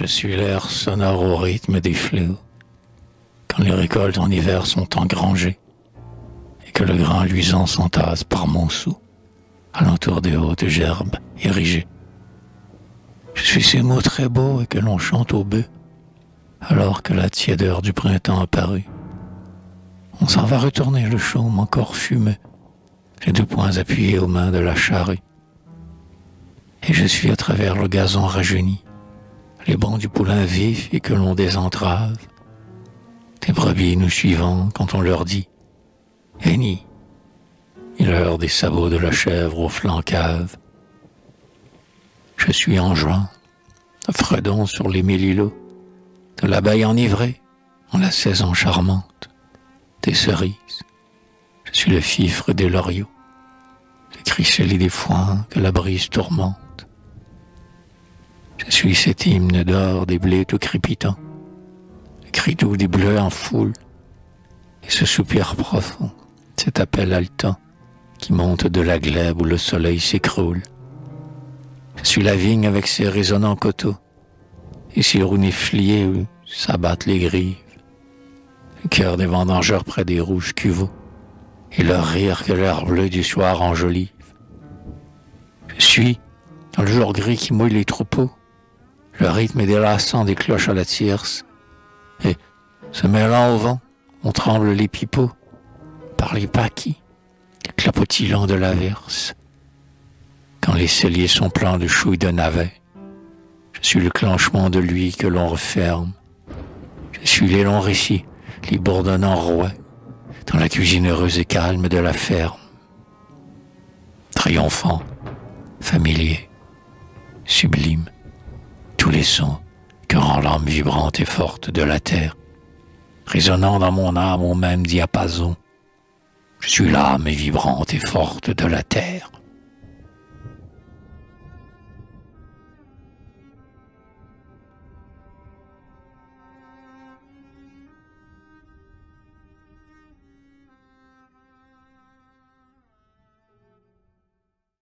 Je suis l'air sonore au rythme des fléaux. Quand les récoltes en hiver sont engrangées et que le grain luisant s'entasse par monceaux alentour des hautes gerbes érigées. Je suis ces mots très beaux et que l'on chante au bœuf alors que la tiédeur du printemps apparut. On s'en va retourner le chaume encore fumé, les deux poings appuyés aux mains de la charrue. Et je suis à travers le gazon rajeuni, les bancs du poulain vif et que l'on désentrave. Tes brebis nous suivant quand on leur dit Henny, il heure des sabots de la chèvre au flanc cave. Je suis en juin, fredon sur les mélilots, de l'abeille enivrée en la saison charmante, des cerises. Je suis le fifre des loriots, le crisselé des foins que la brise tourmente. Je suis cet hymne d'or des blés tout crépitants, le cri doux des bleus en foule, et ce soupir profond, cet appel haletant qui monte de la glèbe où le soleil s'écroule. Je suis la vigne avec ses résonnants coteaux, et ses rounifliers où s'abattent les grives, le cœur des vendangeurs près des rouges cuveaux, et leur rire que l'air bleu du soir enjolive. Je suis, dans le jour gris qui mouille les troupeaux, le rythme délassant des cloches à la tierce, et, se mêlant au vent, on tremble les pipeaux, par les paquis, clapotillant de l'averse, quand les celliers sont pleins de chouilles de navets. Je suis le clenchement de lui que l'on referme. Je suis les longs récits, les bourdonnants rouets, dans la cuisine heureuse et calme de la ferme. Triomphant, familier, sublime, tous les sons que rend l'âme vibrante et forte de la terre, résonnant dans mon âme au même diapason. Je suis l'âme vibrante et forte de la terre.